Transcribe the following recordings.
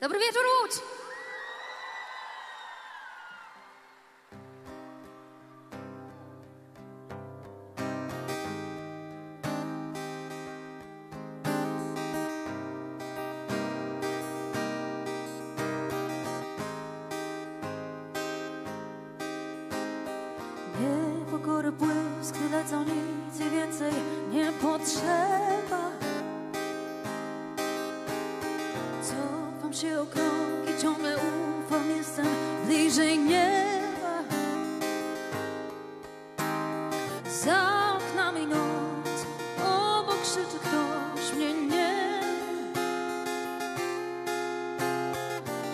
Добрый вечер, Руч! Ktoś mnie. Nie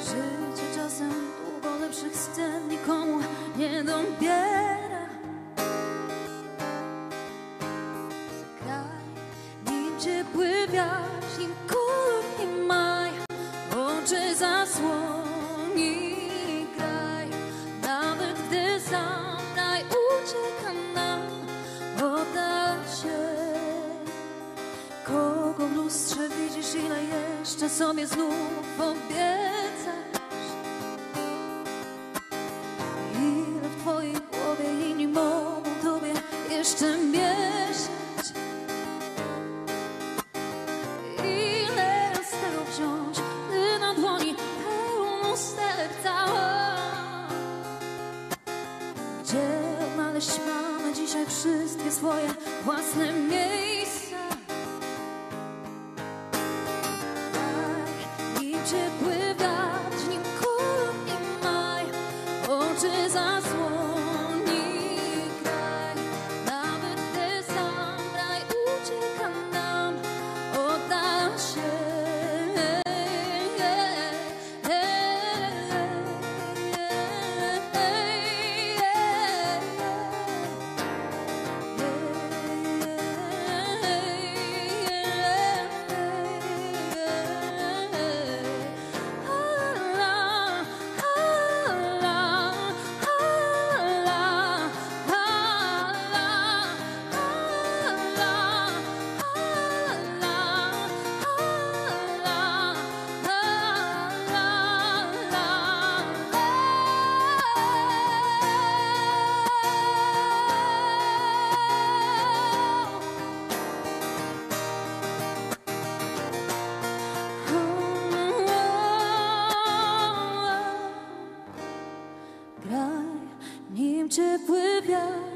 Życie czasem długo lepszych scen nikomu nie dobiera. Kraj, nim ciepły wiatr, nim kolor sommes nous, faut bien Oczy zasłoni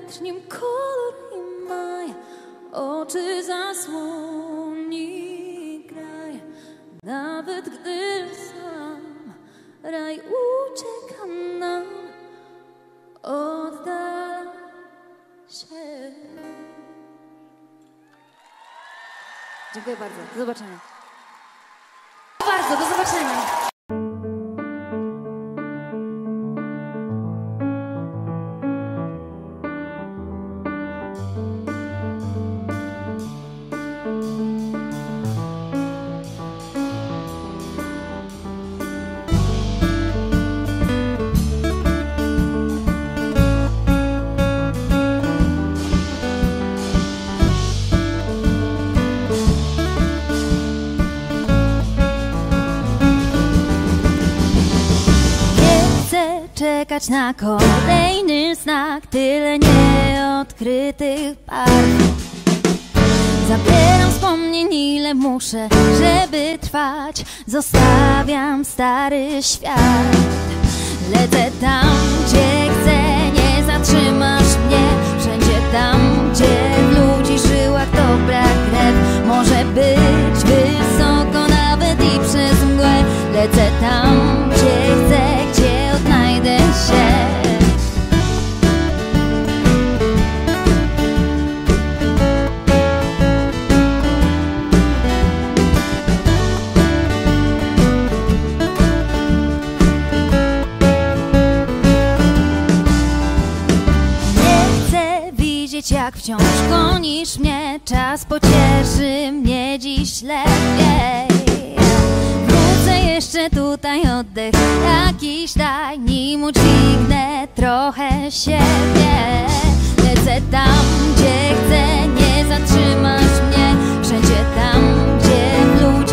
wiatr, nim kolor i maj Oczy zasłoni graj Nawet gdy sam raj ucieka nam Oddal się Dziękuję bardzo. Do zobaczenia. Czekać na kolejny znak. Tyle nieodkrytych barw. Zabieram wspomnień ile muszę, żeby trwać. Zostawiam stary świat. Lecę tam, gdzie chcę, nie zatrzymasz mnie. Wszędzie tam, gdzie w ludzi żyłach dobra krew. Może być wysoko nawet i przez mgłę. Lecę tam, gdzie chcę, się. Jak wciąż gonisz mnie. Czas pocieszy mnie dziś lepiej Jeszcze tutaj oddech. Jakiś daj Nim udźwignę trochę siebie. Lecę tam gdzie chcę, nie zatrzymasz mnie. Wszędzie tam gdzie w ludzi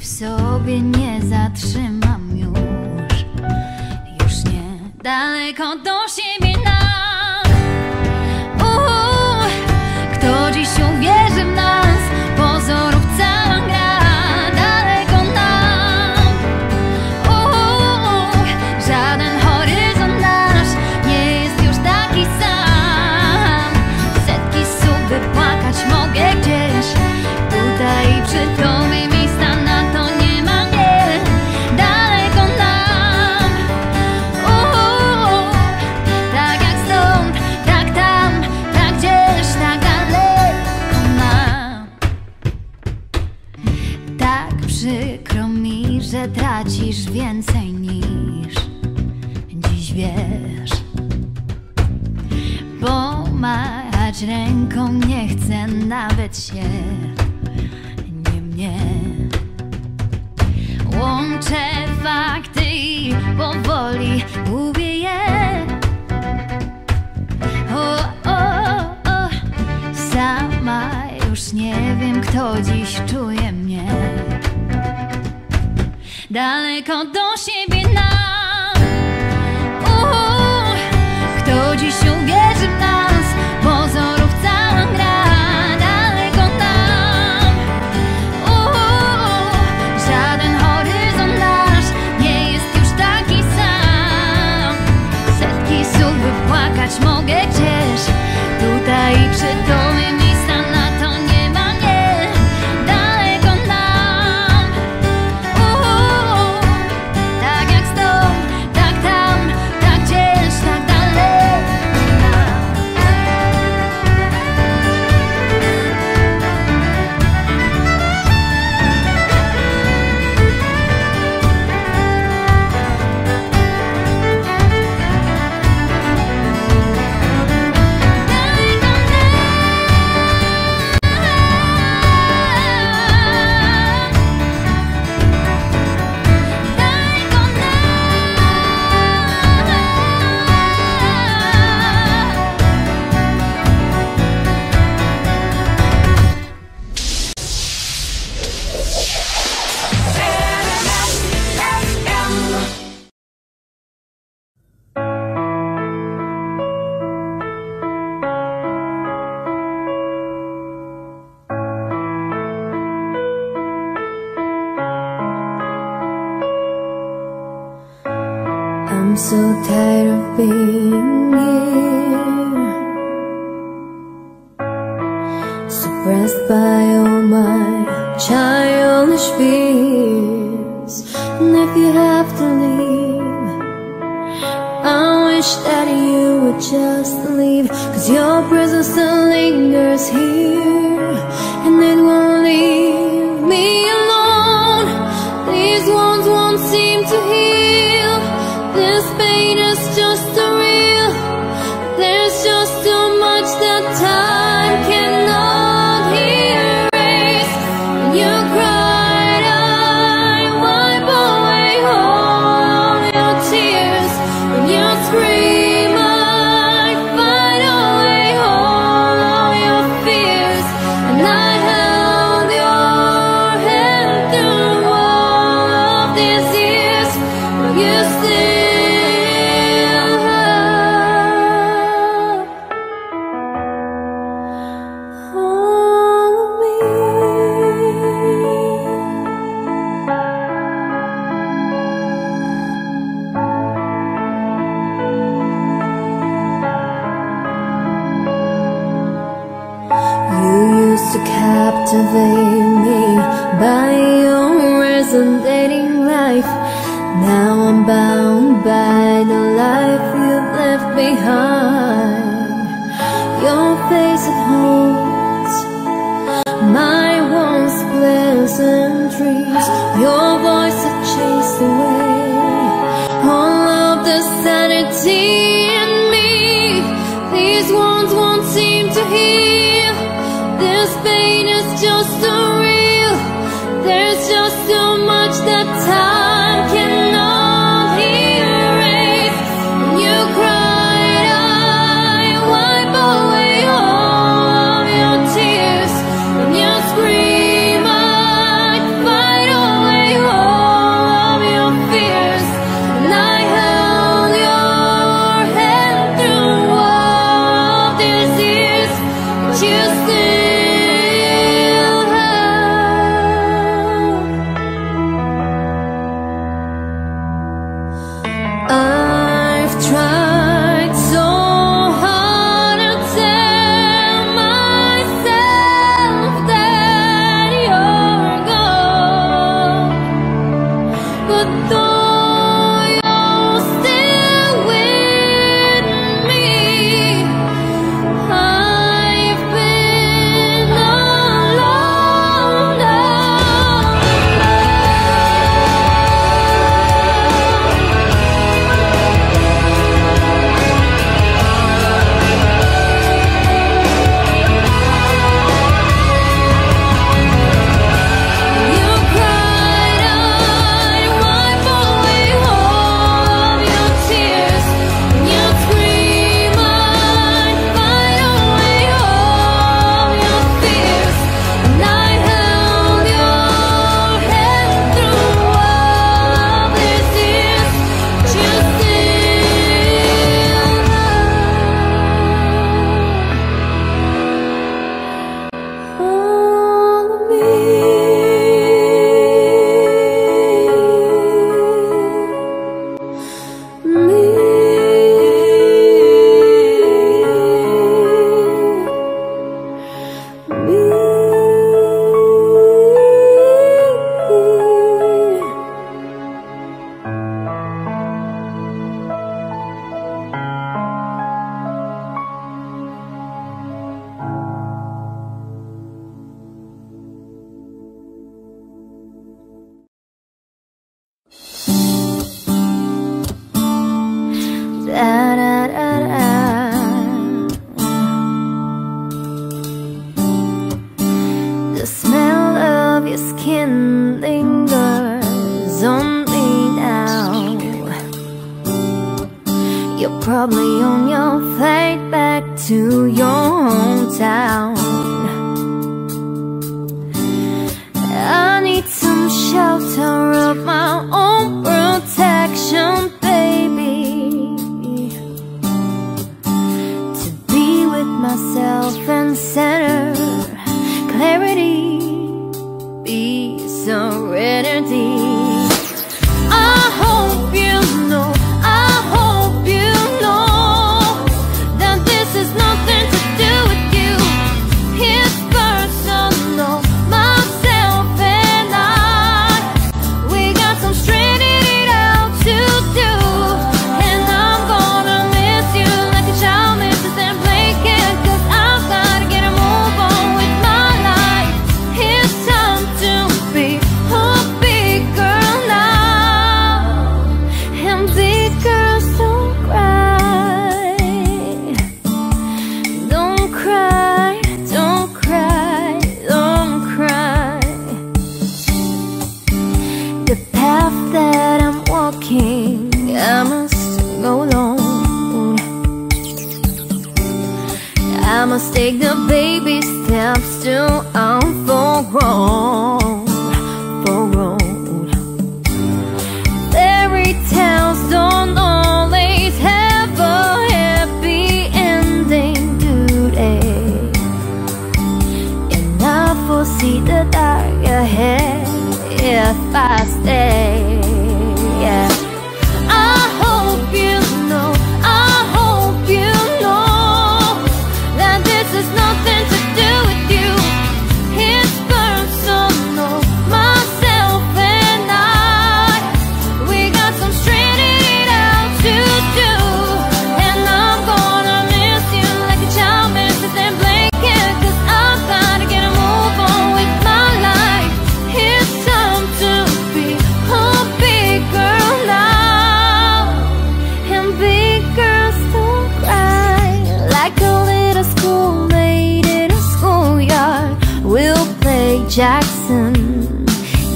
W sobie nie zatrzymam już. Już nie daleko do siebie. że tracisz więcej niż dziś wiesz. Pomachać ręką nie chcę nawet się, nie mnie. Łączę fakty i powoli gubię je. O, o, o, sama już nie wiem, kto dziś czuje daleko do siebie nam. Uuu, kto dziś uwierzy w nas, pozorów cała gra daleko nam. Uuu, żaden horyzont nasz nie jest już taki sam. Setki słów wypłakać mogę. I'm bound by the life you've left behind. Your face it holds My once pleasant dreams. Your voice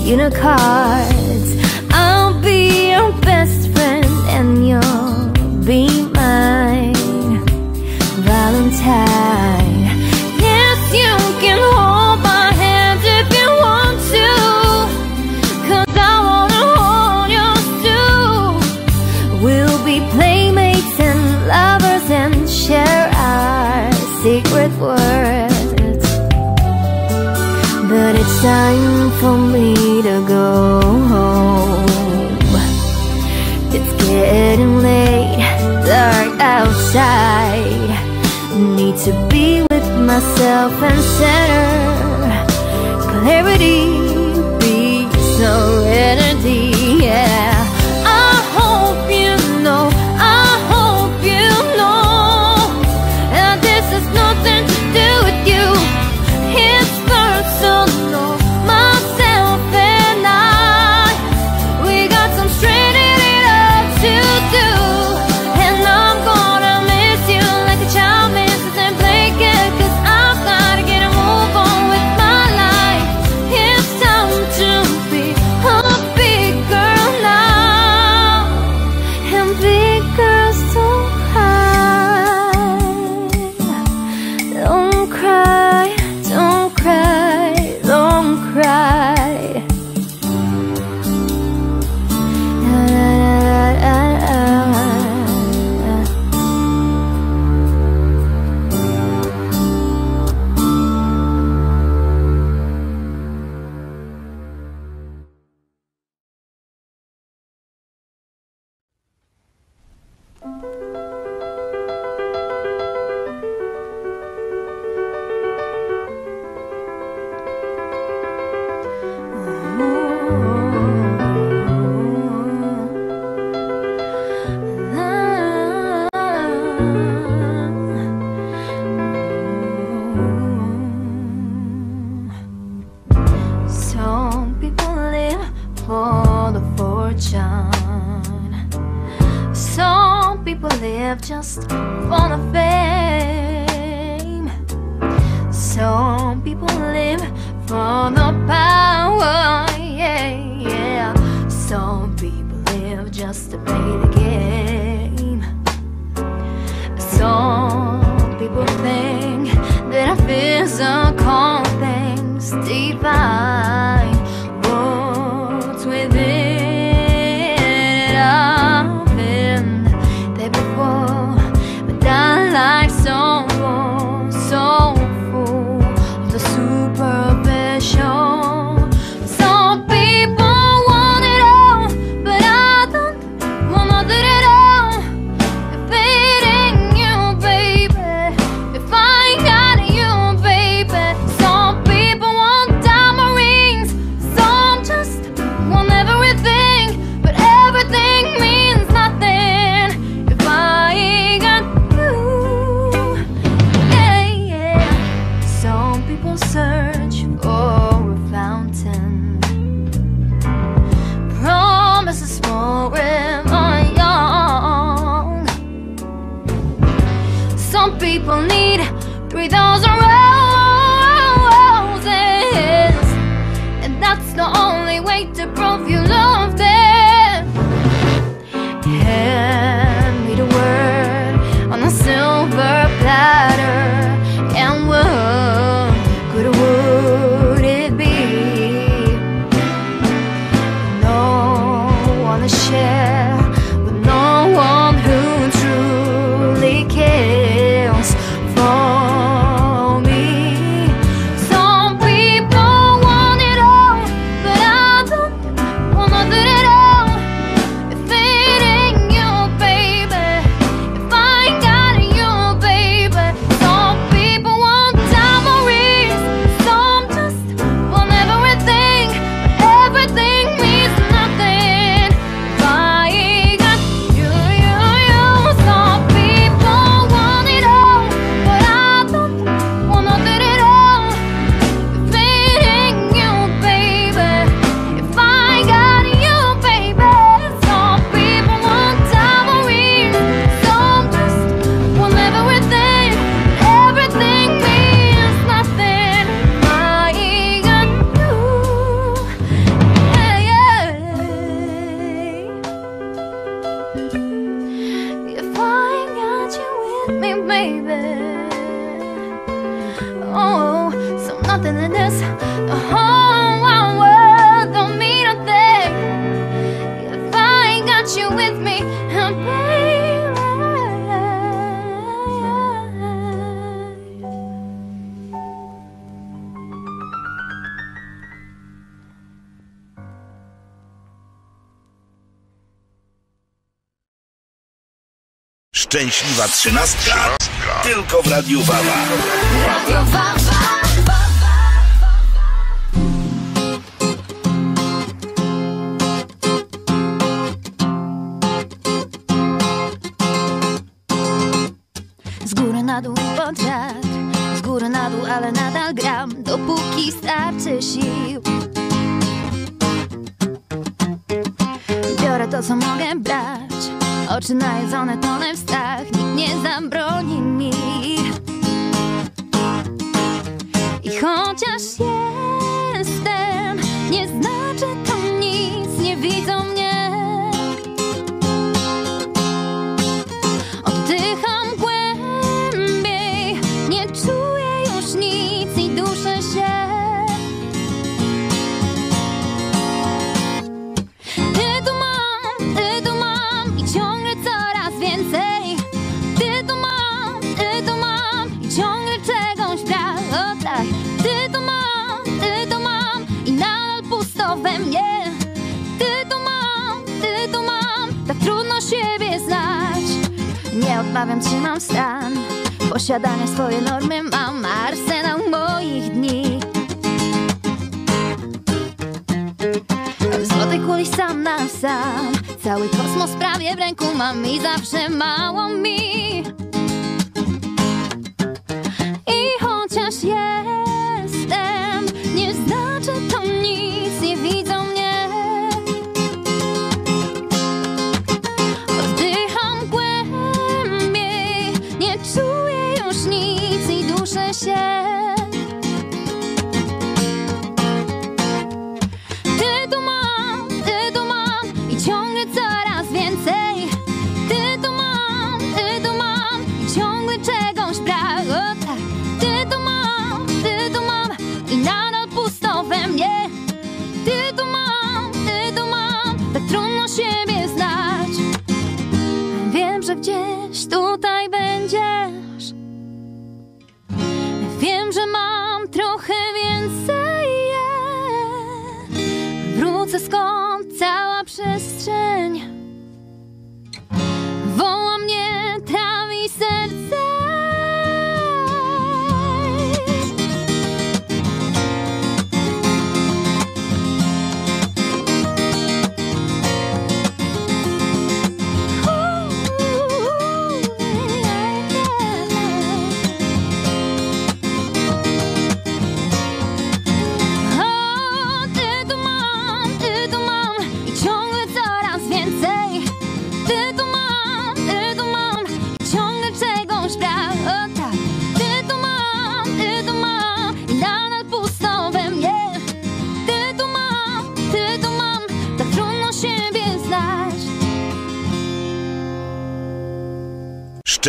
Unicorns, I'll be your best friend and you'll be mine. Valentine. Yes, you can hold my hand if you want to. Cause I wanna hold yours too. We'll be playmates and lovers and share our secret words. But it's time for me to go home. It's getting late, dark outside. Need to be with myself and center. Clarity. Some people need 3,000 szczęśliwa trzynastka, tylko w Radiu Wawa. Radio Wawa.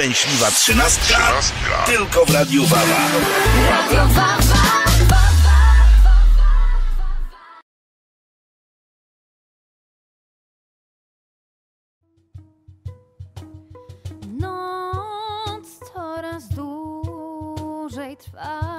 szczęśliwa trzynastka, trzynastka. tylko w Radiu Wawa. Radio Wawa. Noc coraz dłużej trwa.